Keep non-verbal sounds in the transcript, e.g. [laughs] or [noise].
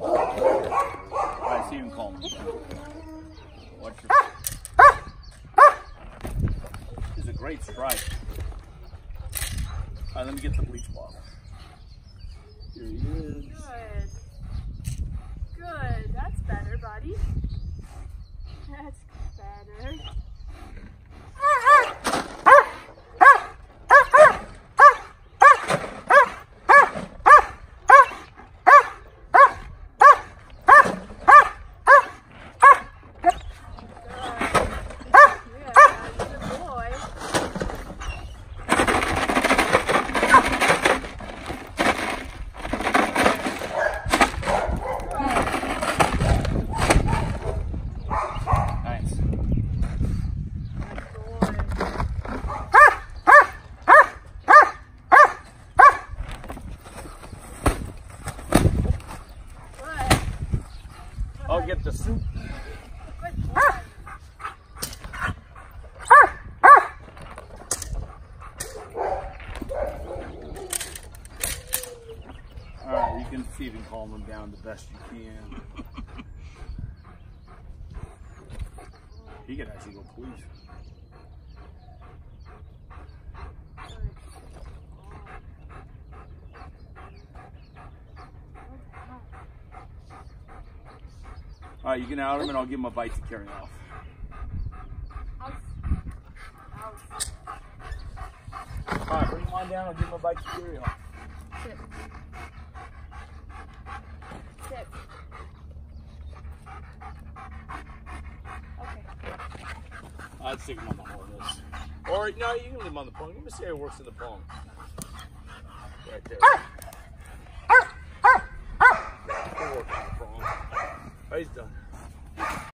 Alright, see him calm. Watch your. This is a great strike. Alright, let me get the bleach bottle. Here he I'll get the soup. Alright, you can see if you can calm him down the best you can. [laughs] He could actually go police. Alright, you can out him and I'll give him a bite to carry off. Alright, bring him on down, I'll give him a bite to carry off. Sit. Sit. Okay. I'd stick him on the harness. Or, no, you can leave him on the pong. Let me see how it works in the pong. Right there. He'll work on the pong. Oh, he's done.